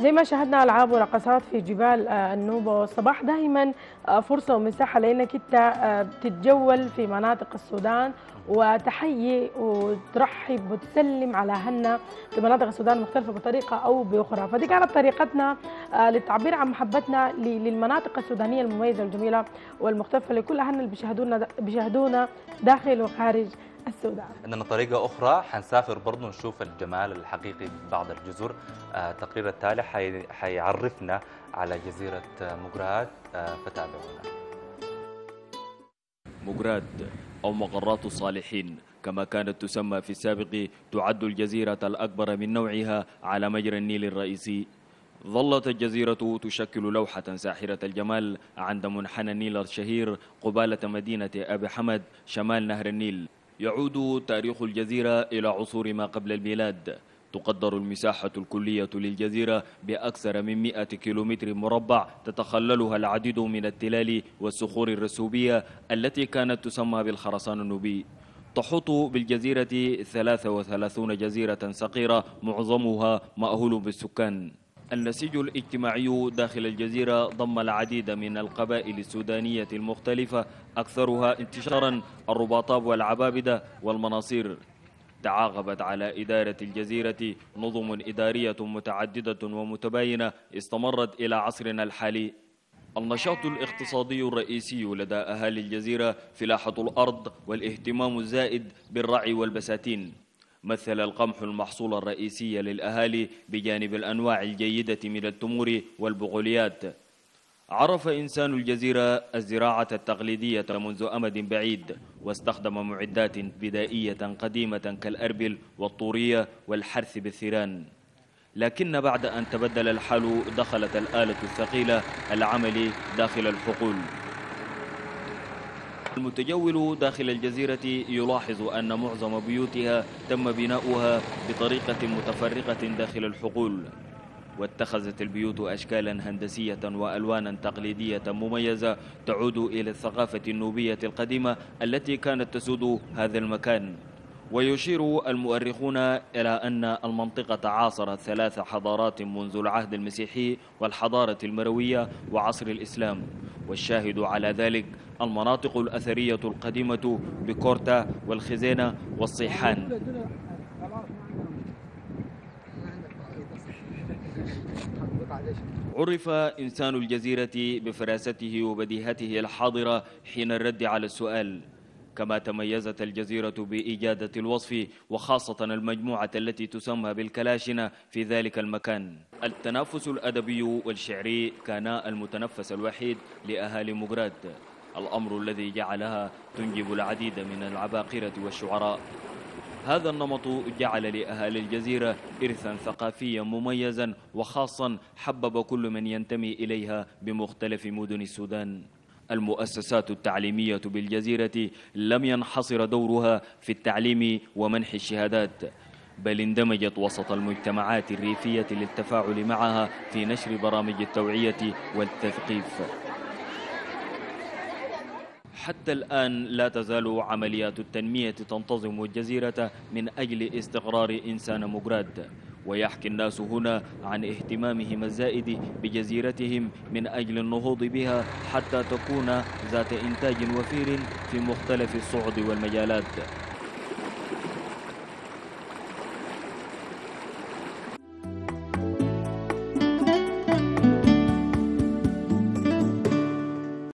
زي ما شاهدنا ألعاب ورقصات في جبال آه، النوبة. والصباح دائما آه، فرصة ومساحة لأنك أنت آه، تتجول في مناطق السودان وتحيي وترحب وتسلم على اهلنا في مناطق السودان المختلفه بطريقة أو بأخرى. فدي كانت طريقتنا للتعبير عن محبتنا للمناطق السودانية المميزة والجميلة والمختلفة لكل اهلنا اللي بيشاهدونا داخل وخارج السودان عندنا طريقة أخرى حنسافر برضو نشوف الجمال الحقيقي ببعض الجزر. آه، التقرير التالي حي... حيعرفنا على جزيرة آه، مقرات آه، فتابعونا. مقراد أو مقرات الصالحين كما كانت تسمى في السابق تعد الجزيرة الأكبر من نوعها على مجرى النيل الرئيسي. ظلت الجزيرة تشكل لوحة ساحرة الجمال عند منحنى النيل الشهير قبالة مدينة أبي حمد شمال نهر النيل. يعود تاريخ الجزيرة إلى عصور ما قبل الميلاد. تقدر المساحة الكلية للجزيرة بأكثر من 100 كيلومتر مربع تتخللها العديد من التلال والصخور الرسوبية التي كانت تسمى بالخرسان النوبي. تحوط بالجزيرة 33 جزيرة صغيرة معظمها مأهول بالسكان. النسيج الاجتماعي داخل الجزيرة ضم العديد من القبائل السودانية المختلفة أكثرها انتشارا الرباطاب والعبابدة والمناصير. تعاقبت على إدارة الجزيرة نظم إدارية متعددة ومتباينة استمرت إلى عصرنا الحالي. النشاط الاقتصادي الرئيسي لدى أهالي الجزيرة فلاحة الأرض والاهتمام الزائد بالرعي والبساتين. مثل القمح المحصول الرئيسي للأهالي بجانب الأنواع الجيدة من التمور والبقوليات. عرف إنسان الجزيرة الزراعة التقليدية منذ أمد بعيد واستخدم معدات بدائية قديمة كالأربل والطورية والحرث بالثيران. لكن بعد أن تبدل الحال دخلت الآلة الثقيلة العمل داخل الحقول. المتجول داخل الجزيرة يلاحظ أن معظم بيوتها تم بناؤها بطريقة متفرقة داخل الحقول واتخذت البيوت أشكالا هندسية وألوانا تقليدية مميزة تعود إلى الثقافة النوبية القديمة التي كانت تسود هذا المكان. ويشير المؤرخون إلى أن المنطقة عاصرت ثلاث حضارات منذ العهد المسيحي والحضارة المروية وعصر الإسلام والشاهد على ذلك المناطق الأثرية القديمة بكورتا والخزينة والصيحان. عرف إنسان الجزيرة بفراسته وبديهته الحاضرة حين الرد على السؤال. كما تميزت الجزيرة بإجادة الوصف وخاصة المجموعة التي تسمى بالكلاشنة في ذلك المكان. التنافس الأدبي والشعري كان المتنفس الوحيد لأهالي مقراد الأمر الذي جعلها تنجب العديد من العباقرة والشعراء. هذا النمط جعل لأهالي الجزيرة إرثا ثقافيا مميزا وخاصا حبب كل من ينتمي إليها بمختلف مدن السودان. المؤسسات التعليمية بالجزيرة لم ينحصر دورها في التعليم ومنح الشهادات بل اندمجت وسط المجتمعات الريفية للتفاعل معها في نشر برامج التوعية والتثقيف. حتى الآن لا تزال عمليات التنمية تنتظم الجزيرة من أجل استقرار إنسان مقراد ويحكي الناس هنا عن اهتمامهم الزائد بجزيرتهم من أجل النهوض بها حتى تكون ذات إنتاج وفير في مختلف الصعد والمجالات.